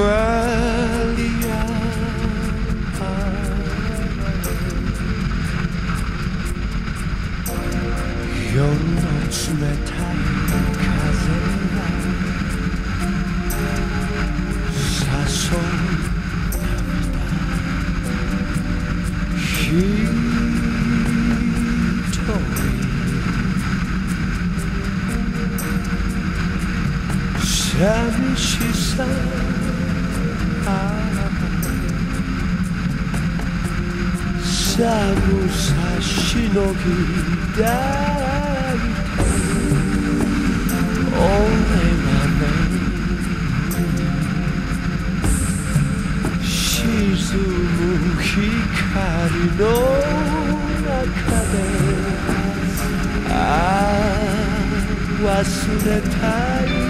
Man. 寂しさ寒さしのぎだいて俺はね沈む光の中でああ忘れたい。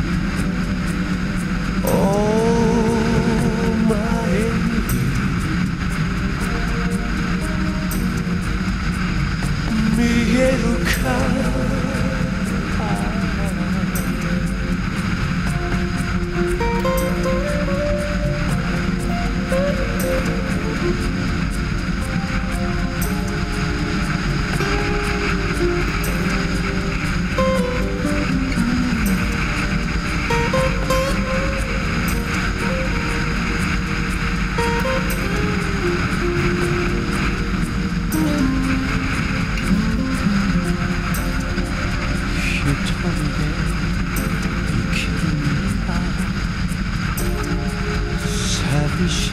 し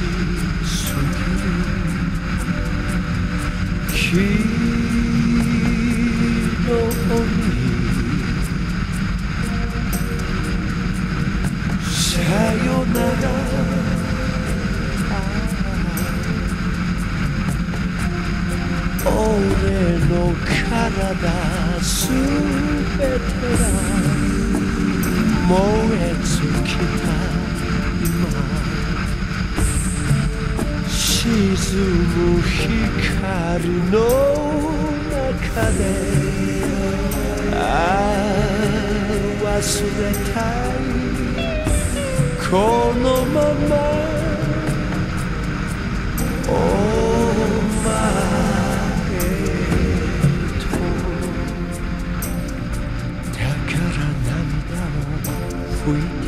すぎる昨日にさよなら。俺の体すべてが燃え尽きた沈む光の中でああ忘れたい。このままお前と。だから涙を拭いて